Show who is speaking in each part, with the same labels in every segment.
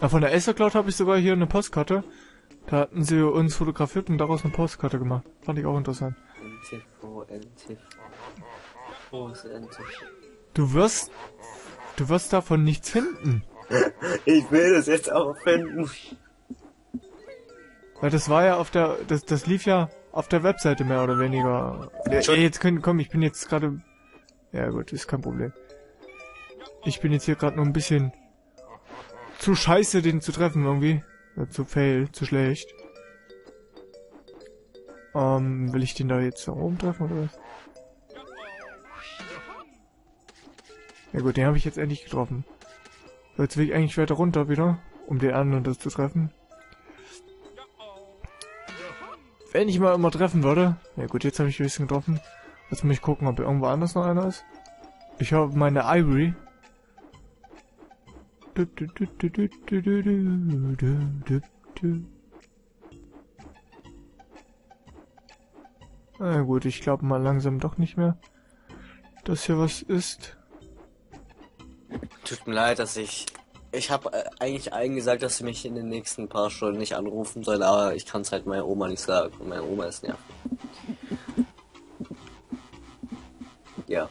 Speaker 1: Aber von der Acer Cloud habe ich sogar hier eine Postkarte. Da hatten sie uns fotografiert und daraus eine Postkarte gemacht. Fand ich auch interessant.
Speaker 2: NTV, NTV. Wo ist NTV?
Speaker 1: Du wirst, du wirst davon nichts finden.
Speaker 2: Ich will das jetzt auch finden.
Speaker 1: Weil das war ja auf der, das, das lief ja auf der Webseite mehr oder weniger. Ja, ey, jetzt können, komm, ich bin jetzt gerade, ja gut, ist kein Problem. Ich bin jetzt hier gerade nur ein bisschen zu scheiße, den zu treffen irgendwie. Ja, zu fail, zu schlecht. Ähm, will ich den da jetzt da oben treffen oder was? Ja gut, den habe ich jetzt endlich getroffen. So, Jetzt will ich eigentlich weiter runter wieder, um den anderen das zu treffen. Wenn ich mal immer treffen würde. Ja gut, jetzt habe ich ein bisschen getroffen. Jetzt muss ich gucken, ob irgendwo anders noch einer ist. Ich habe meine Ivory. Na gut, ich glaube mal langsam doch nicht mehr, dass hier was ist.
Speaker 2: Tut mir leid, dass ich. Ich habe äh, eigentlich allen gesagt, dass sie mich in den nächsten paar Stunden nicht anrufen sollen, aber ich kann es halt meiner Oma nicht sagen. Und meine Oma ist nervig. Ja.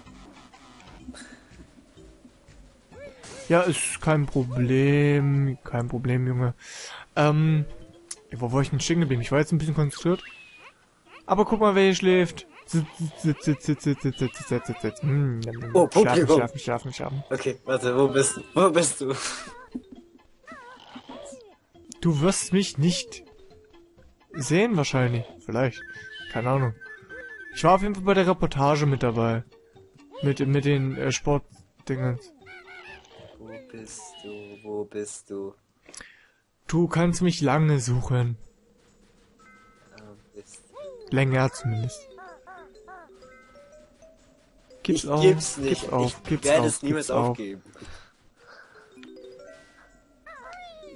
Speaker 1: Ja, ist kein Problem. Kein Problem, Junge. Ähm, wo war ich denn stehen geblieben? Ich war jetzt ein bisschen konzentriert. Aber guck mal, wer hier schläft. Sitz, sitz, sitz, sitz, sitz, sitz, sitz, sitz, sitz, sitz. Hm.
Speaker 2: Oh,
Speaker 1: schlafen,
Speaker 2: Publikum.
Speaker 1: schlafen, schlafen, schlafen.
Speaker 2: Okay, warte, wo bist du? Wo bist du?
Speaker 1: Du wirst mich nicht sehen wahrscheinlich. Vielleicht. Keine Ahnung. Ich war auf jeden Fall bei der Reportage mit dabei. Mit, mit den äh, Sportdingens.
Speaker 2: Bist du? Wo bist du?
Speaker 1: Du kannst mich lange suchen.
Speaker 2: Bist
Speaker 1: Länger zumindest. Gib's
Speaker 2: ich
Speaker 1: auf,
Speaker 2: gib's nicht.
Speaker 1: gib's auf,
Speaker 2: ich
Speaker 1: gib's
Speaker 2: werde
Speaker 1: auf,
Speaker 2: es niemals
Speaker 1: gib's auf.
Speaker 2: aufgeben.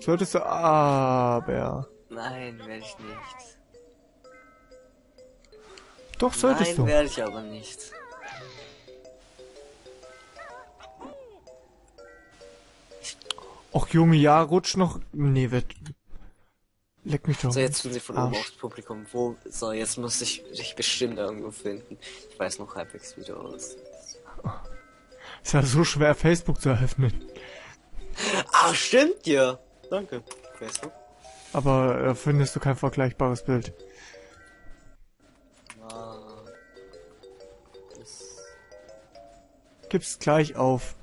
Speaker 1: Solltest du aber...
Speaker 2: Nein, werde ich nicht.
Speaker 1: Doch, solltest
Speaker 2: Nein,
Speaker 1: du.
Speaker 2: werde ich aber nicht.
Speaker 1: Och Junge, ja, rutsch noch... Nee, wird... Leck mich doch.
Speaker 2: So, jetzt tun sie von oben aufs Publikum. Wo? So, jetzt muss ich dich bestimmt irgendwo finden. Ich weiß noch halbwegs, wie du aussiehst.
Speaker 1: Ist ja so schwer, Facebook zu eröffnen.
Speaker 2: Ah, stimmt ja. Danke. Facebook.
Speaker 1: Aber äh, findest du kein vergleichbares Bild.
Speaker 2: Ah. Das
Speaker 1: Gib's gleich auf.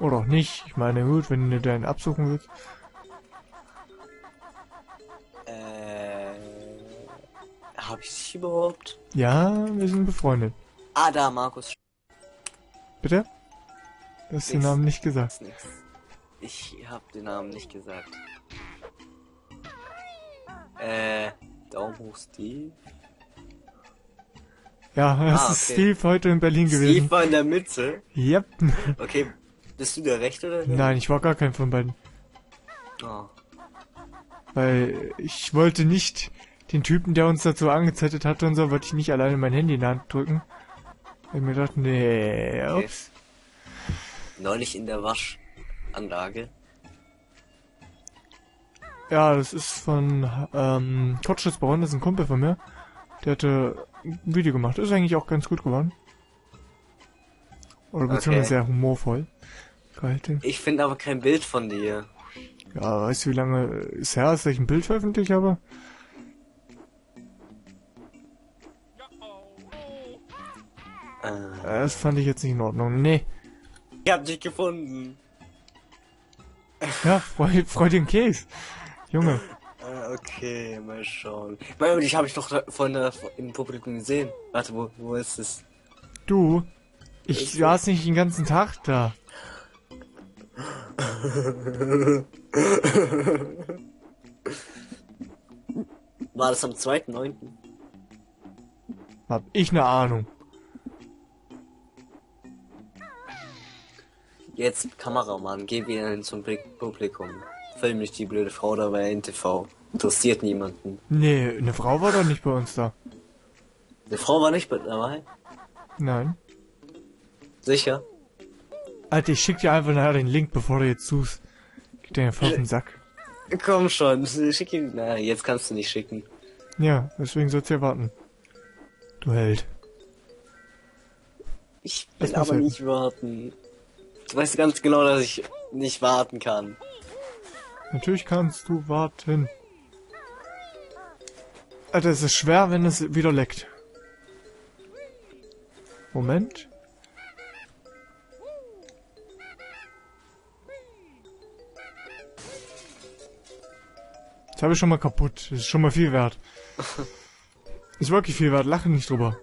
Speaker 1: Oder auch nicht. Ich meine, gut, wenn du deinen absuchen willst.
Speaker 2: Äh. Hab ich dich überhaupt?
Speaker 1: Ja, wir sind befreundet.
Speaker 2: Ah, da, Markus.
Speaker 1: Bitte? Du hast den. Namen nicht gesagt.
Speaker 2: Ist nix. Ich hab den Namen nicht gesagt. Äh. Daumen hoch, Steve.
Speaker 1: Ja, das
Speaker 2: Ah,
Speaker 1: ist
Speaker 2: okay.
Speaker 1: Steve heute in Berlin
Speaker 2: Steve
Speaker 1: gewesen.
Speaker 2: war in der Mitte.
Speaker 1: Yep.
Speaker 2: Okay. Bist du der Rechte oder der?
Speaker 1: Nein, ich war gar kein von beiden.
Speaker 2: Oh.
Speaker 1: Weil ich wollte nicht den Typen, der uns dazu angezettet hatte und so, wollte ich nicht alleine mein Handy in die Hand drücken. Weil ich mir dachte, nee,
Speaker 2: Okay.
Speaker 1: ups.
Speaker 2: Neulich in der Waschanlage.
Speaker 1: Ja, das ist von ähm, Fortschrittsbauern, das ist ein Kumpel von mir. Der hatte ein Video gemacht. Ist eigentlich auch ganz gut geworden. Oder beziehungsweise
Speaker 2: Okay.
Speaker 1: sehr humorvoll. Gehalten.
Speaker 2: Ich finde aber kein Bild von dir.
Speaker 1: Ja, weißt du, wie lange es her ist, dass ich ein Bild veröffentlicht habe?
Speaker 2: Äh,
Speaker 1: Das fand ich jetzt nicht in Ordnung. Nee.
Speaker 2: ich hab dich gefunden.
Speaker 1: Ja, freu, freu den Käse. Junge.
Speaker 2: Äh, okay, mal schauen. Mein, dich habe ich doch vorhin im Publikum gesehen. Warte, wo, wo ist es?
Speaker 1: Du, ich
Speaker 2: Ist
Speaker 1: saß nicht den ganzen Tag da.
Speaker 2: War das am 2.9.?
Speaker 1: Hab ich ne Ahnung.
Speaker 2: Jetzt Kameramann, geh wieder hin zum Publikum. Film nicht die blöde Frau da bei NTV. Interessiert niemanden.
Speaker 1: Nee, eine Frau war doch nicht bei uns da.
Speaker 2: Die Frau war nicht dabei?
Speaker 1: Nein.
Speaker 2: Sicher?
Speaker 1: Alter, ich schick dir einfach nachher den Link, bevor du jetzt suchst. Geht dir einfach auf den Sack.
Speaker 2: Komm schon, schick ihn. Na, jetzt kannst du nicht schicken.
Speaker 1: Ja, deswegen sollst du ja warten. Du Held.
Speaker 2: Ich will aber
Speaker 1: halt-
Speaker 2: nicht warten. Du weißt ganz genau, dass ich nicht warten kann.
Speaker 1: Natürlich kannst du warten. Alter, es ist schwer, wenn es wieder leckt. Moment. Jetzt habe ich schon mal kaputt. Das ist schon mal viel wert. Ist wirklich viel wert. Lache nicht drüber.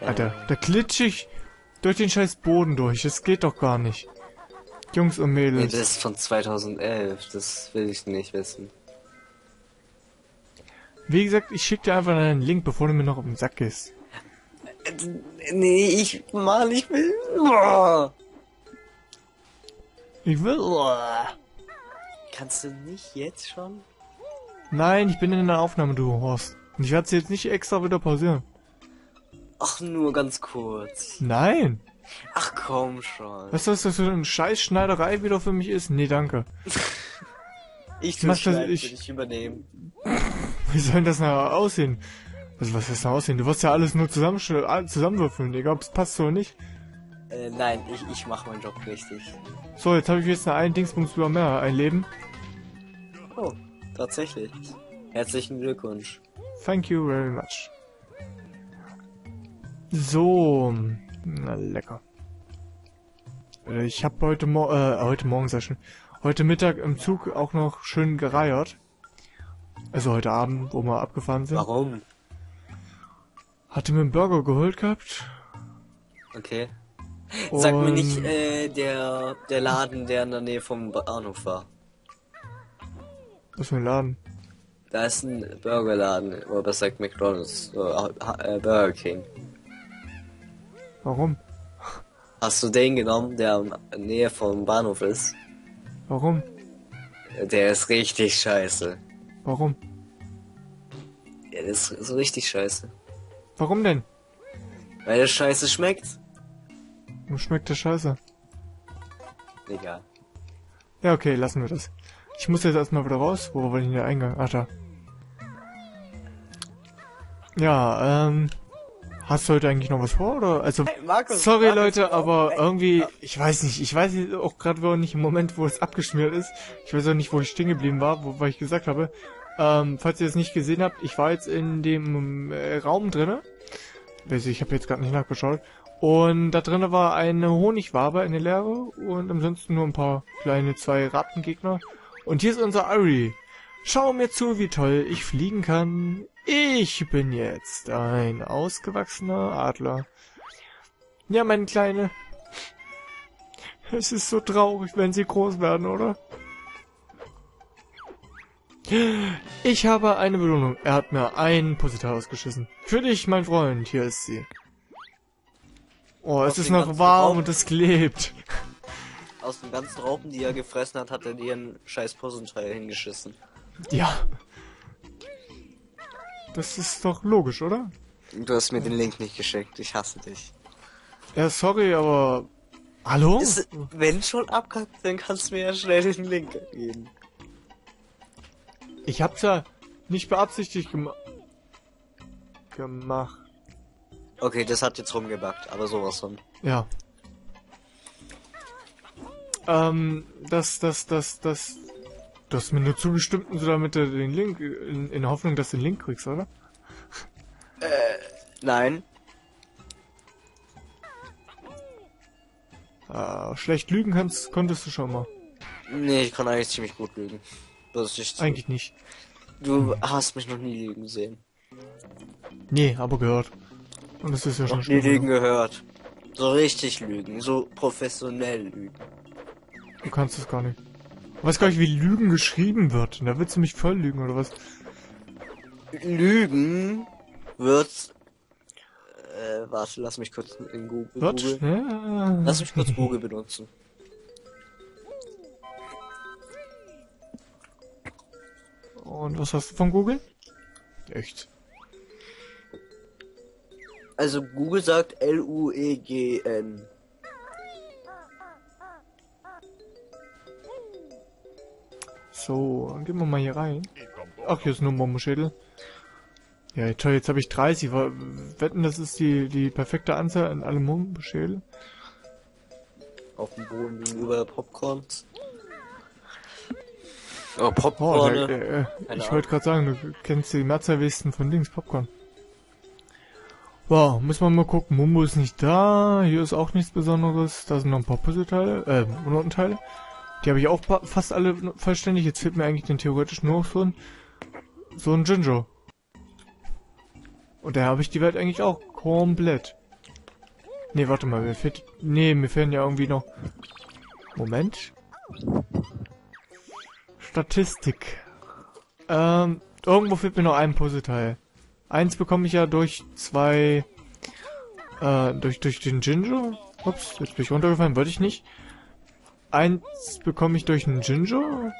Speaker 1: Alter, da klitsch ich durch den scheiß Boden durch. Das geht doch gar nicht. Jungs und
Speaker 2: Nee,
Speaker 1: Mädels.
Speaker 2: das ist von 2011. Das will ich nicht wissen.
Speaker 1: Wie gesagt, ich schick dir einfach einen Link, bevor du mir noch auf den Sack gehst.
Speaker 2: Nee, ich mal, ich will. Boah.
Speaker 1: Ich will.
Speaker 2: Kannst du nicht jetzt schon?
Speaker 1: Nein, ich bin in der Aufnahme, du Horst. Und ich werde sie jetzt nicht extra wieder pausieren.
Speaker 2: Ach, nur ganz kurz.
Speaker 1: Nein.
Speaker 2: Ach komm schon.
Speaker 1: Was das für eine Scheißschneiderei wieder für mich ist? Nee, danke.
Speaker 2: Ich
Speaker 1: Mach das- ich-
Speaker 2: ich übernehmen.
Speaker 1: Wie soll denn das nachher aussehen? Also was heißt da aussehen? Du wirst ja alles nur all- zusammenwürfeln, egal ob es passt oder nicht.
Speaker 2: Äh, nein, ich, ich mach meinen Job richtig.
Speaker 1: So, jetzt habe ich jetzt einen Dingsbums über mehr, ein Leben.
Speaker 2: Oh, tatsächlich. Herzlichen Glückwunsch.
Speaker 1: Thank you very much. So, na lecker. Äh, Ich habe heute Mor äh, heute Morgen ich schon, heute Mittag im Zug auch noch schön gereiert. Also heute Abend, wo wir abgefahren sind.
Speaker 2: Warum?
Speaker 1: Hatte mir einen Burger geholt gehabt.
Speaker 2: Okay. Sag mir nicht, äh, der, der Laden, der in der Nähe vom Bahnhof war.
Speaker 1: Was für ein Laden?
Speaker 2: Da ist ein Burgerladen, oder besser gesagt McDonalds, äh, Burger King.
Speaker 1: Warum?
Speaker 2: Hast du den genommen, der in der Nähe vom Bahnhof ist?
Speaker 1: Warum?
Speaker 2: Der ist richtig scheiße.
Speaker 1: Warum?
Speaker 2: Ja, der ist so richtig scheiße.
Speaker 1: Warum denn?
Speaker 2: Weil der scheiße schmeckt.
Speaker 1: Mir schmeckt der Scheiße.
Speaker 2: Egal.
Speaker 1: Ja, okay, lassen wir das. Ich muss jetzt erstmal wieder raus. Wo war denn der Eingang? Ach, da. Ja, ähm... Hast du heute eigentlich noch was vor, oder? Also,
Speaker 2: Markus,
Speaker 1: sorry
Speaker 2: Markus,
Speaker 1: Leute, aber
Speaker 2: ey,
Speaker 1: irgendwie, ich weiß nicht, ich weiß auch gerade wo nicht im Moment, wo es abgeschmiert ist. Ich weiß auch nicht, wo ich stehen geblieben war, wo, weil ich gesagt habe. Ähm, falls ihr es nicht gesehen habt, ich war jetzt in dem äh, Raum drinne. Also ich habe jetzt gerade nicht nachgeschaut. Und da drinnen war eine Honigwabe, eine leere und ansonsten nur ein paar kleine zwei Rattengegner. Und hier ist unser Ari. Schau mir zu, wie toll ich fliegen kann. Ich bin jetzt ein ausgewachsener Adler. Ja, meine Kleine. Es ist so traurig, wenn sie groß werden, oder? Ich habe eine Belohnung. Er hat mir ein Puzzleteil ausgeschissen. Für dich, mein Freund. Hier ist sie. Oh, es ist noch warm
Speaker 2: Raum?
Speaker 1: und es klebt.
Speaker 2: Aus den ganzen Raupen, die er gefressen hat, hat er dir ein scheiß Puzzleteil hingeschissen.
Speaker 1: Ja. Das ist doch logisch, oder?
Speaker 2: Du hast mir den Link nicht geschickt. Ich hasse dich.
Speaker 1: Ja, sorry, aber... Hallo?
Speaker 2: Ist, wenn schon abkackt, dann kannst du mir ja schnell den Link geben.
Speaker 1: Ich hab's ja nicht beabsichtigt gema gemacht.
Speaker 2: Okay, das hat jetzt rumgebackt, aber sowas von.
Speaker 1: Ja. Ähm, das, das, das, das... Du hast mir nur zugestimmt, so damit du den Link... In, in der Hoffnung, dass du den Link kriegst, oder?
Speaker 2: Nein.
Speaker 1: Ah, schlecht lügen kannst, konntest du schon mal.
Speaker 2: Nee, ich kann eigentlich ziemlich gut lügen. Das ist
Speaker 1: Eigentlich nicht.
Speaker 2: Du hast mich noch nie lügen sehen.
Speaker 1: Nee, aber gehört. Und das ist ja schon schlimm,
Speaker 2: lügen gehört. So richtig lügen, so professionell lügen.
Speaker 1: Du kannst es gar nicht. Du weißt gar nicht, wie Lügen geschrieben wird. Da willst du mich voll lügen, oder was?
Speaker 2: Lügen wird. Äh, warte, lass mich kurz in Google.
Speaker 1: Wird? Ja.
Speaker 2: Lass mich kurz Google benutzen.
Speaker 1: Und was hast du von Google? Echt?
Speaker 2: Also Google sagt E L-U-E-G-N.
Speaker 1: So, dann gehen wir mal hier rein. Ach, hier ist nur ein Bombenschädel. Ja, toll, jetzt habe ich 30. Wa- Wetten, das ist die, die perfekte Anzahl an alle Bombenschädel?
Speaker 2: Auf dem Boden liegen überall Popcorns. Oh,
Speaker 1: Oh,
Speaker 2: Popcorn.
Speaker 1: der, äh, äh,
Speaker 2: Keine
Speaker 1: ich wollte gerade sagen, du kennst die Mehrzahlwesten von Dings, Popcorn. Wow, muss man mal gucken. Mumbo ist nicht da, hier ist auch nichts Besonderes. Da sind noch ein paar Puzzleteile, äh, Notenteile. Die habe ich auch fast alle vollständig. Jetzt fehlt mir eigentlich den theoretisch nur noch so ein, so ein Jinjo. Und da habe ich die Welt eigentlich auch komplett. Nee, warte mal, mir fehlt, nee, mir fehlen ja irgendwie noch, Moment. Statistik. Ähm, irgendwo fehlt mir noch ein Puzzleteil. Eins bekomme ich ja durch zwei, äh, durch, durch den Jinjo. Ups, jetzt bin ich runtergefallen, wollte ich nicht. Eins bekomme ich durch einen Jinjo.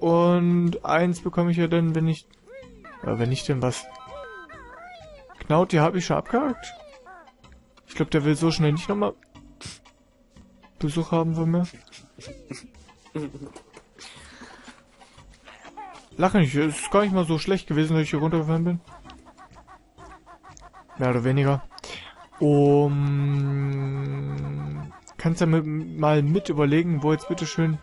Speaker 1: Und eins bekomme ich ja dann, wenn ich, ja, wenn ich denn was. Knaut, die habe ich schon abgehakt. Ich glaube, der will so schnell nicht nochmal Besuch haben von mir. Lache nicht, es ist gar nicht mal so schlecht gewesen, dass ich hier runtergefallen bin. Mehr oder weniger. Um, kannst ja mit, mal mit überlegen, wo jetzt bitteschön,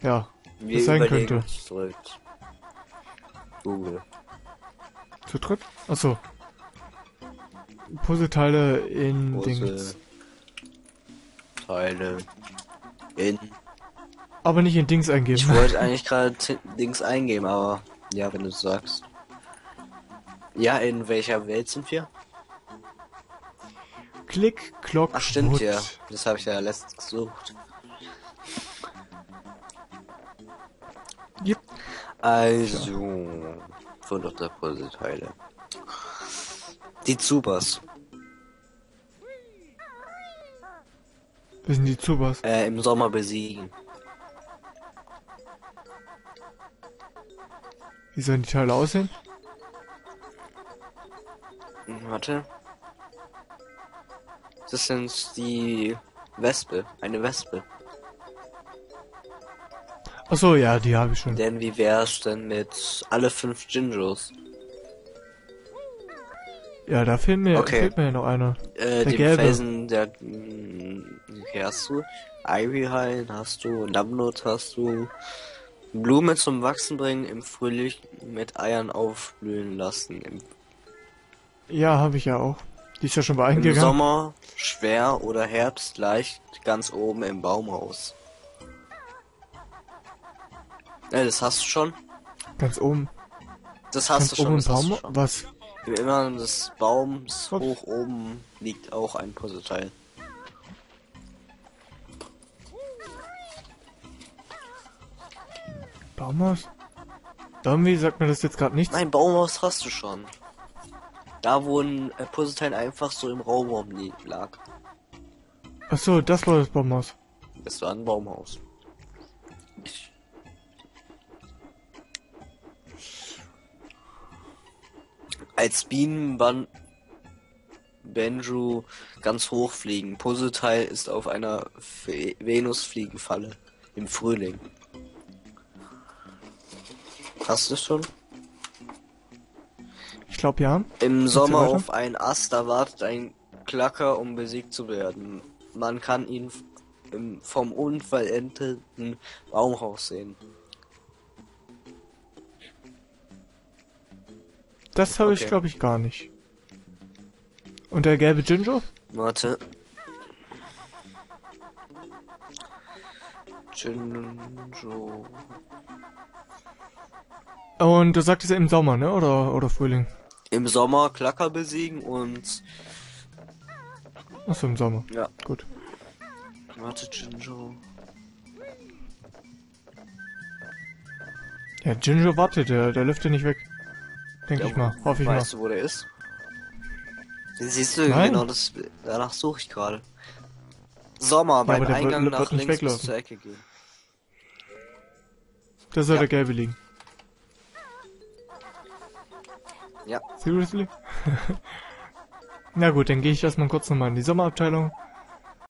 Speaker 1: ja,
Speaker 2: Wir
Speaker 1: das sein könnte.
Speaker 2: direkt. Google.
Speaker 1: Zu dritt? Achso. Puzzleteile in Dings.
Speaker 2: Teile. In.
Speaker 1: Aber nicht in Dings eingeben.
Speaker 2: Ich wollte eigentlich gerade Dings eingeben, aber ja, wenn du sagst. Ja, in welcher Welt sind wir?
Speaker 1: Klick, Klock,
Speaker 2: Ach stimmt
Speaker 1: Wood.
Speaker 2: ja. Das habe ich ja letztens gesucht.
Speaker 1: Yep.
Speaker 2: Also. Fund der Puzzleteile. Die Zubas.
Speaker 1: Wir sind die Zubas.
Speaker 2: Äh, im Sommer besiegen.
Speaker 1: Wie sollen die Teile aussehen?
Speaker 2: Hm, Warte. Das sind die Wespe. Eine Wespe.
Speaker 1: Achso, ja, die habe ich schon.
Speaker 2: Denn wie wär's denn mit alle fünf Jinjos?
Speaker 1: Ja, da fehlt mir,
Speaker 2: Okay.
Speaker 1: fehlt mir noch einer.
Speaker 2: Äh,
Speaker 1: Der
Speaker 2: den
Speaker 1: gelbe.
Speaker 2: Felsen, der, okay, hast du. Ivyhain hast du, Lamnut hast du. Blume zum Wachsen bringen, im Frühling mit Eiern aufblühen lassen. Im,
Speaker 1: Ja, habe ich ja auch. Die ist ja schon mal
Speaker 2: im
Speaker 1: eingegangen.
Speaker 2: Sommer schwer oder Herbst leicht ganz oben im Baumhaus. Ja, das hast du schon.
Speaker 1: Ganz oben.
Speaker 2: Das hast
Speaker 1: Ganz
Speaker 2: du schon.
Speaker 1: oben im
Speaker 2: Das hast
Speaker 1: Baum.
Speaker 2: schon.
Speaker 1: Was?
Speaker 2: Immer des Baums
Speaker 1: Ups.
Speaker 2: hoch oben liegt auch ein Puzzleteil.
Speaker 1: Baumhaus? Irgendwie sagt mir das jetzt gerade nichts.
Speaker 2: Nein, Baumhaus hast du schon. Da wo ein äh, Puzzleteil einfach so im Raum lag.
Speaker 1: Achso, das war das Baumhaus.
Speaker 2: Das war ein Baumhaus. Als Bienenband Benju ganz hoch fliegen. Puzzleteil ist auf einer Ve- Venusfliegenfalle im Frühling. Hast du es schon?
Speaker 1: Ich glaube ja.
Speaker 2: Im Sommer auf einen Ast, da wartet ein Klacker, um besiegt zu werden. Man kann ihn vom unvollendeten Baumhaus sehen.
Speaker 1: Das habe ich
Speaker 2: Okay.
Speaker 1: glaube ich gar nicht. Und der gelbe Jinjo?
Speaker 2: Warte. Jinjo.
Speaker 1: Und du sagtest ja im Sommer, ne? Oder, oder Frühling?
Speaker 2: Im Sommer Klacker besiegen und
Speaker 1: Achso, im Sommer.
Speaker 2: ja.
Speaker 1: Gut.
Speaker 2: Warte, Jinjo.
Speaker 1: Ja, Jinjo wartet, der, der läuft ja nicht weg. Denke
Speaker 2: Ja,
Speaker 1: ich mal. Hoffe ich mal.
Speaker 2: weißt du, wo der ist? Den siehst du
Speaker 1: Nein.
Speaker 2: genau, das, danach suche ich gerade. Sommer,
Speaker 1: aber
Speaker 2: beim
Speaker 1: der wird-
Speaker 2: Eingang
Speaker 1: wird
Speaker 2: nach links bis
Speaker 1: weglaufen.
Speaker 2: zur Ecke gehen.
Speaker 1: Da soll
Speaker 2: Ja.
Speaker 1: der gelbe liegen.
Speaker 2: Ja.
Speaker 1: Seriously? Na gut, dann gehe ich erstmal kurz nochmal in die Sommerabteilung.